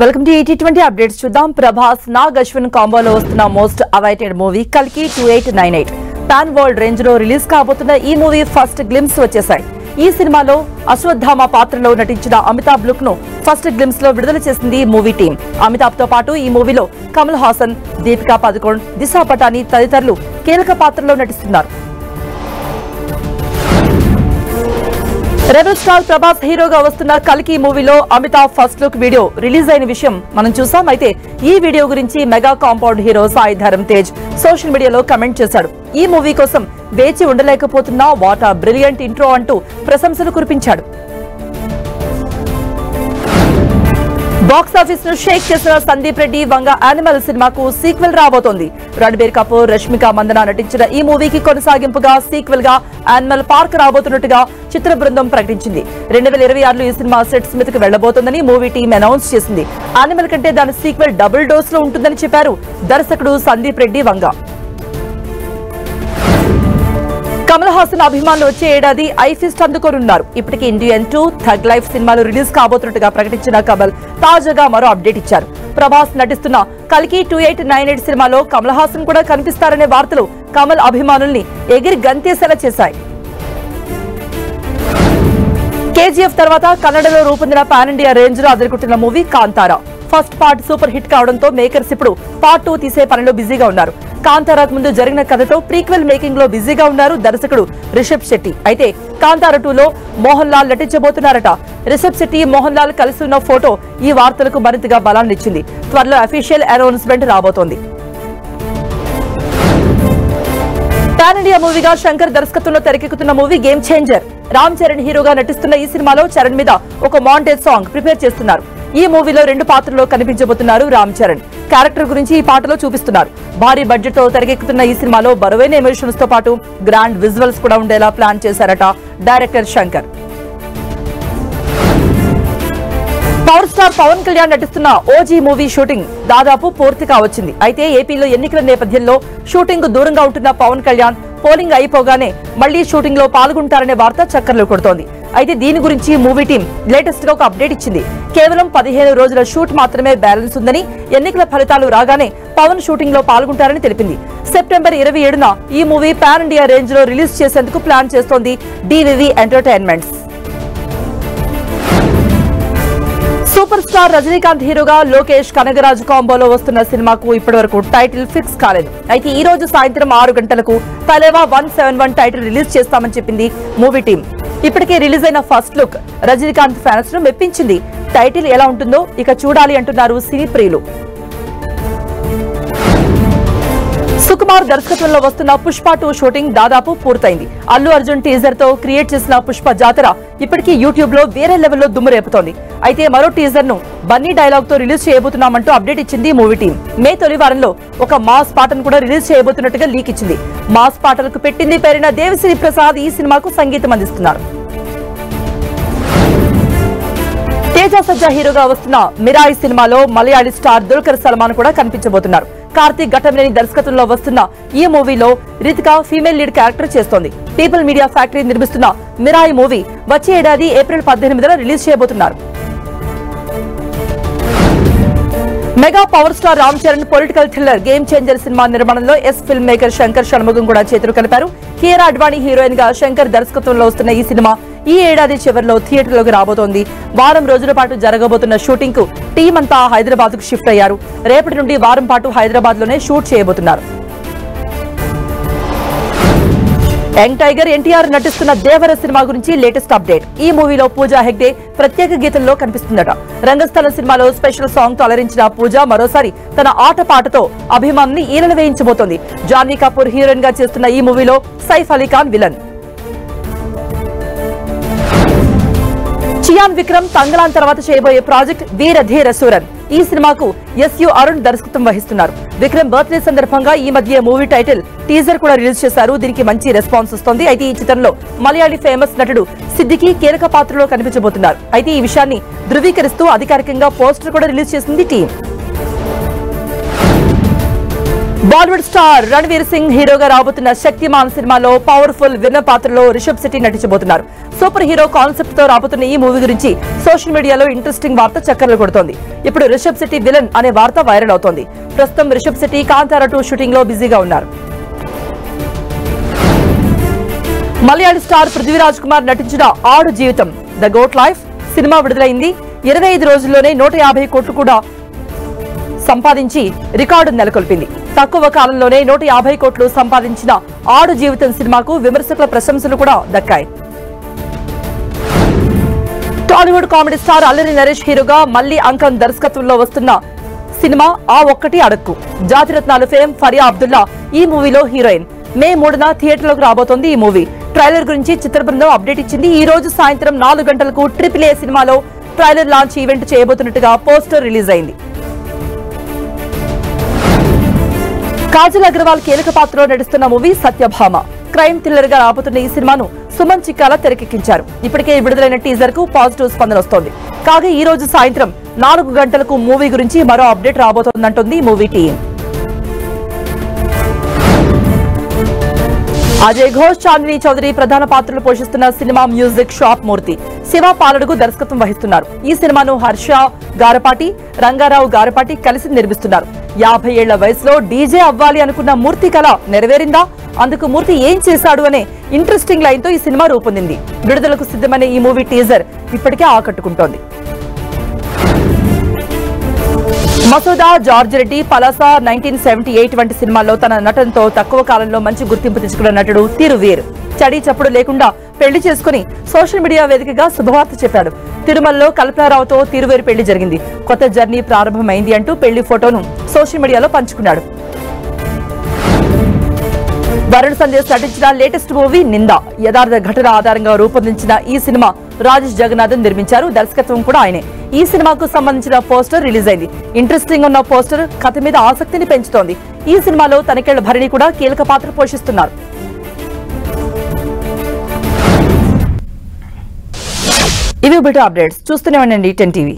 Welcome to eighty twenty updates చూద్దాం. ప్రభాస్ నాగ్ అశ్విన్ కాంబోలో వస్తున్న మోస్ట్ అవైటెడ్ మూవీ కల్కి two eight nine eight pan world రేంజ్లో రిలీజ్ కాబోతున్న ఈ మూవీ ఫస్ట్ గ్లిమ్స్ వచ్చేసాయి ఈ సినిమాలో అశ్వత్థామ పాత్రలో నటించిన అమితాబ్ లుక్ను ఫస్ట్ గ్లిమ్స్లో విడుదల చేసింది మూవీ టీం. అమితాబ్తో పాటు ఈ మూవీలో కమల్ హాసన్ దీపికా పదుకోణ్ దిశా పటాని తదితరులు కీలక పాత్రలో నటిస్తున్నారు. రెబల్ స్టార్ ప్రభాస్ హీరోగా వస్తున్న కల్కి మూవీలో Amitabh first look video release అయిన విషయం మనం చూసాం. అయితే ఈ వీడియో గురించి mega compound hero Sai Dharam Tej social మీడియాలో కమెంట్ చేశాడు. ఈ మూవీ కోసం వేచి ఉండలేకపోతున్నా వాట్ ఆ బ్రిలియంట్ ఇంట్రో అంటూ ప్రశంసలు కురిపించాడు. బాక్స్ ఆఫీస్ను షేక్ చేసిన సందీప్ రెడ్డి వంగ యానిమల్ సినిమాకు సీక్వెల్ రాబోతోంది. రణబీర్ కపూర్ రష్మిక మందన నటించిన ఈ మూవీకి కొనసాగింపుగా సీక్వెల్గా యానిమల్ పార్క్ రాబోతున్నట్టుగా చిత్ర బృందం ప్రకటించింది. రెండు వేల ఇరవై ఆరులో ఈ సినిమా సెట్స్ మీదకి వెళ్ళబోతోందని మూవీ టీం అనౌన్స్ చేసింది. యానిమల్ కంటే దాని సీక్వెల్ డబుల్ డోస్లో ఉంటుందని చెప్పారు దర్శకుడు సందీప్ రెడ్డి వంగ. కమల్ హాసన్ అభిమానులు వచ్చే ఏడాది ఐఫిస్ట్ అందుకోనున్నారు. ఇప్పటికి ఇండియన్ టూ థగ్ లైఫ్ సినిమాలు రిలీజ్ కాబోతున్నట్టుగా ప్రకటించిన కమల్ తాజాగా మరో అప్డేట్ ఇచ్చారు. ప్రభాస్ నటిస్తున్న కల్కి టూ ఎయిట్ నైన్ ఎయిట్ సినిమాలో కమల్ హాసన్ కూడా కనిపిస్తారనే వార్తలు కమల్ అభిమానుల్ని ఎగిరి గంతేసేలా చేశాయి. కేజీఎఫ్ తర్వాత కన్నడలో రూపొందిన పాన్ ఇండియా రేంజ్లో అదరుకుంటున్న movie Kantara. First part super hit కావడంతో మేకర్స్ ఇప్పుడు పార్ట్ టూ తీసే పనిలో బిజీగా ఉన్నారు. కాంతారాకు ముందు జరిగిన కథతో ప్రీక్వెల్ మేకింగ్లో బిజీగా ఉన్నారు దర్శకుడు రిషబ్ శెట్టి. అయితే కాంతార టూలో మోహన్ లాల్ నటించబోతున్నారట. రిషబ్ శెట్టి మోహన్ లాల్ కలిసి ఉన్న ఫోటో ఈ వార్తలకు మరింతగా బలాన్నిచ్చింది త్వరలో అఫీషియల్ అనౌన్స్మెంట్ రాబోతోంది. పాన్ ఇండియా మూవీగా శంకర్ దర్శకత్వంలో తెరకెక్కుతున్న movie game changer Ram Charan హీరోగా నటిస్తున్న ఈ సినిమాలో చరణ్ మీద ఒక మాంటేజ్ సాంగ్ ప్రిపేర్ చేస్తున్నారు. ఈ మూవీలో రెండు పాత్రల్లో కనిపించబోతున్నారు రామ్ చరణ్. క్యారెక్టర్ గురించి ఈ పాటలో చూపిస్తున్నారు. భారీ బడ్జెట్తో తెరకెక్కుతున్న ఈ సినిమాలో బరువైన ఎమోషన్స్తో పాటు గ్రాండ్ విజువల్స్ కూడా ఉండేలా ప్లాన్ చేశారట director Shankar. Power star Pawan Kalyan నటిస్తున్న ఓజీ మూవీ షూటింగ్ దాదాపు పూర్తిగా వచ్చింది అయితే ఏపీలో ఎన్నికల నేపథ్యంలో షూటింగ్ దూరంగా ఉంటున్న పవన్ కళ్యాణ్ పోలింగ్ అయిపోగానే మళ్ళీ షూటింగ్లో పాల్గొంటారనే వార్త చక్కర్లు కొడుతోంది. అయితే దీని గురించి మూవీ టీం లేటెస్ట్గా ఒక అప్డేట్ ఇచ్చింది. కేవలం పదిహేను రోజుల షూట్ మాత్రమే బ్యాలెన్స్ ఉందని ఎన్నికల ఫలితాలు రాగానే పవన్ షూటింగ్లో పాల్గొంటారని తెలిపింది. సెప్టెంబర్ ఇరవై ఏడున ఈ మూవీ పాన్ ఇండియా రేంజ్లో రిలీజ్ చేసేందుకు ప్లాన్ చేస్తోంది DVV entertainments. Super star Rajinikanth హీరోగా లోకేష్ కనగరాజ్ కాంబోలో వస్తున్న సినిమాకు ఇప్పటివరకు టైటిల్ ఫిక్స్ కాలేదు. అయితే ఈ రోజు సాయంత్రం ఆరు గంటలకు Thalaiva one seven one title release చేస్తామని చెప్పింది మూవీ టీం. ఇప్పటికే రిలీజ్ అయిన ఫస్ట్ లుక్ రజనీకాంత్ ఫ్యాన్స్ను మెప్పించింది. టైటిల్ ఎలా ఉంటుందో ఇక చూడాలి అంటున్నారు సినీ ప్రియులు. సుకుమార్ దర్శకత్వంలో వస్తున్న పుష్ప టూ షూటింగ్ దాదాపు పూర్తయింది. అల్లు అర్జున్ టీజర్తో క్రియేట్ చేసిన పుష్ప జాతర ఇప్పటికీ యూట్యూబ్లో వేరే లెవెల్లో దుమ్మురేపుతోంది. అయితే మరో టీజర్ను బన్నీ డైలాగ్తో రిలీజ్ చేయబోతున్నామంటూ అప్డేట్ ఇచ్చింది మూవీ టీం మే తొలి వారంలో ఒక మాస్ పాటను కూడా రిలీజ్ చేయబోతున్నట్టుగా లీక్ ఇచ్చింది. మాస్ పాటలకు పెట్టింది పేరిన దేవిశ్రీ ప్రసాద్ ఈ సినిమాకు సంగీతం అందిస్తున్నారు. తేజ సజ్జా హీరోగా వస్తున్న మిరాయి సినిమాలో మలయాళీ స్టార్ దుల్కర్ సల్మాన్ కూడా కనిపించబోతున్నారు. కార్తీక్ ఘటంలేని దర్శకత్వంలో వస్తున్న ఈ మూవీలో రితిక ఫీమేల్ లీడ్ క్యారెక్టర్ చేస్తోంది. పీపుల్ మీడియా ఫ్యాక్టరీ నిర్మిస్తున్న మిరాయి మూవీ వచ్చే ఏడాది ఏప్రిల్ పద్దెనిమిదిన రిలీజ్ చేయబోతున్నారు. Mega power star Ram Charan political thriller game changer cinema నిర్మాణంలో ace film maker Shankar Shanmugham కూడా చేతులు కలిపారు. కీరా అడ్వాణి హీరోయిన్గా శంకర్ దర్శకత్వంలో వస్తున్న ఈ సినిమా ఈ ఏడాది చివరిలో థియేటర్లోకి రాబోతోంది. వారం రోజుల పాటు జరగబోతున్న షూటింగ్కు టీం అంతా హైదరాబాద్కు షిఫ్ట్ అయ్యారు. రేపటి నుండి వారం పాటు హైదరాబాద్లోనే షూట్ చేయబోతున్నారు. యంగ్ టైగర్ ఎన్టీఆర్ నటిస్తున్న దేవర సినిమా గురించి లేటెస్ట్ అప్డేట్. ఈ మూవీలో పూజా హెగ్డే ప్రత్యేక గీతంలో కనిపిస్తుందట. రంగస్థలం సినిమాలో స్పెషల్ సాంగ్తో అలరించిన పూజ మరోసారి తన ఆట పాటతో అభిమానుని వేయించబోతోంది. జాన్వీ కపూర్ హీరోయిన్గా చేస్తున్న ఈ మూవీలో సైఫ్ అలీ ఖాన్ విలన్. చియాన్ విక్రమ్ తంగలాన్ తర్వాత చేయబోయే ప్రాజెక్ట్ వీర ధీర సూరన్. ఈ సినిమాకు ఎస్యు అరుణ్ దర్శకత్వం వహిస్తున్నారు. విక్రమ్ బర్త్డే సందర్భంగా ఈ మధ్య మూవీ టైటిల్ టీజర్ కూడా రిలీజ్ చేశారు. దీనికి మంచి రెస్పాన్స్ వస్తోంది. అయితే ఈ చిత్రంలో మలయాళీ ఫేమస్ నటుడు సిద్దికి కీలక పాత్రలో కనిపించబోతున్నారు. అయితే ఈ విషయాన్ని ధృవీకరిస్తూ అధికారికంగా పోస్టర్ కూడా రిలీజ్ చేసింది team Bollywood star Ranveer Singh హీరోగా రాబోతున్న శక్తిమాన్ సినిమాలో పవర్ఫుల్ విన్న పాత్రలో రిషబ్ శెట్టి నటించబోతున్నారు. సూపర్ హీరో కాన్సెప్ట్తో రాబోతున్న ఈ మూవీ గురించి సోషల్ మీడియాలో ఇంట్రెస్టింగ్ వార్త చక్కర్లు కొడుతోంది. ఇప్పుడు రిషబ్ శెట్టి విలన్ అనే వార్త వైరల్ అవుతోంది. ప్రస్తుతం రిషబ్ శెట్టి కాంతారా టూ షూటింగ్లో బిజీగా ఉన్నారు. మలయాళీ స్టార్ పృథ్వీరాజ్ కుమార్ నటించిన ఆడు జీవితం ద గోట్ లైఫ్ సినిమా విడుదలైంది. ఇరవై ఐదు రోజుల్లోనే నూట యాభై కోట్లు కూడా సంపాదించి రికార్డు నెలకొల్పింది. తక్కువ కాలంలోనే నూట యాభై కోట్లు సంపాదించిన ఆడు జీవితం సినిమాకు విమర్శకుల ప్రశంసలు కూడా దక్కాయి. టాలీవుడ్ కామెడీ స్టార్ అల్లరి నరేష్ హీరోగా మళ్ళీ అంకం దర్శకత్వంలో వస్తున్న సినిమా ఆ ఒక్కటి అడక్కు. జాతిరత్నాలు ఫేమ్ ఫరియా అబ్దుల్లా ఈ మూవీలో హీరోయిన్. మే మూడున థియేటర్లోకి రాబోతోంది ఈ మూవీ. ట్రైలర్ గురించి చిత్ర బృందం అప్డేట్ ఇచ్చింది. ఈ రోజు సాయంత్రం నాలుగు గంటలకు ట్రిపుల్ ఏ సినిమాలో ట్రైలర్ లాంచ్ ఈవెంట్ చేయబోతున్నట్టుగా పోస్టర్ రిలీజ్ అయింది. కాజల్ అగర్వాల్ కీలక పాత్రలో నటిస్తున్న మూవీ సత్యభామ. క్రైమ్ థ్రిల్లర్గా రాబోతున్న ఈ సినిమాను సుమన్ చిక్కాల తెరకెక్కించారు. ఇప్పటికే విడుదలైన టీజర్కు పాజిటివ్ స్పందన వస్తోంది. కాగా ఈ రోజు సాయంత్రం నాలుగు గంటలకు మూవీ గురించి మరో అప్డేట్ రాబోతోందంటుంది మూవీ టీం అజయ్ ఘోష్ చాందిని చౌదరి ప్రధాన పాత్రలు పోషిస్తున్న సినిమా మ్యూజిక్ షాప్ మూర్తి. శివ పాలడుగు దర్శకత్వం వహిస్తున్నారు. ఈ సినిమాను హర్ష గారపాటి రంగారావు గారపాటి కలిసి నిర్మిస్తున్నారు. యాభై ఏళ్ళ వయసులో డీజే అవ్వాలి అనుకున్న మూర్తి కళ నెరవేరిందా? అందుకు మూర్తి ఏం చేశాడు అనే ఇంట్రెస్టింగ్ లైన్తో ఈ సినిమా రూపొందింది. విడుదలకు సిద్ధమనే ఈ మూవీ టీజర్ ఇప్పటికే ఆకట్టుకుంటోంది. Masooda George Reddy Palasa nineteen seventy eight వంటి సినిమాల్లో తన నటనతో తక్కువ కాలంలో మంచి గుర్తింపు తెచ్చుకున్న నటుడు తిరువీర్ చడి చప్పుడు లేకుండా పెళ్ళి చేసుకుని సోషల్ మీడియా వేదికగా శుభవార్త చెప్పాడు. తిరుమలలో కల్పనారావుతో తిరువేరు పెళ్ళి జరిగింది. కొత్త జర్నీ ప్రారంభమైంది అంటూ పెళ్ళి ఫోటోను సోషల్ మీడియాలో పంచుకున్నాడు. వరుణ్ సందేశ్ నటించిన లేటెస్ట్ మూవీ నింద. యథార్థ ఘటన ఆధారంగా రూపొందించిన ఈ సినిమా రాజేష్ జగన్నాథన్ నిర్మించారు. దర్శకత్వం కూడా ఆయనే. ఈ సినిమాకు సంబంధించిన పోస్టర్ రిలీజ్ అయింది. ఇంట్రెస్టింగ్ ఉన్న పోస్టర్ కథ మీద ఆసక్తిని పెంచుతోంది. ఈ సినిమాలో తనకేళ్ళ భరణి కూడా కీలక పాత్ర పోషిస్తున్నారు. ఇవి బిటో అప్డేట్స్ చూస్తూనే ఉండండి టెన్ టీవీ